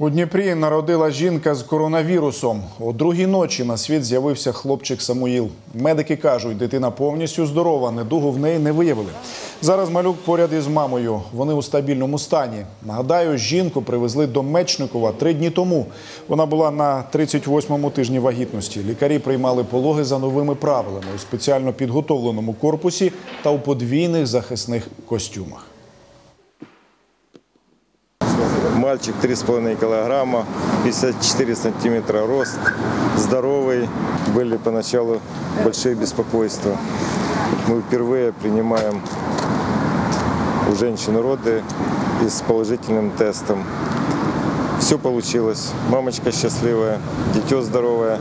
У Дніпрі народила жінка з коронавірусом. О другій ночі на світ з'явився хлопчик Самуїл. Медики кажуть, дитина повністю здорова, недугу в неї не виявили. Зараз малюк поряд із мамою. Вони у стабільному стані. Нагадаю, жінку привезли до Мечникова три дні тому. Вона була на 38-му тижні вагітності. Лікарі приймали пологи за новими правилами у спеціально підготовленому корпусі та у подвійних захисних костюмах. Мальчик 3,5 килограмма, 54 сантиметра рост, здоровый. Были поначалу большие беспокойства. Мы впервые принимаем у женщин роды и с положительным тестом. Все получилось. Мамочка счастливая, дитё здоровое.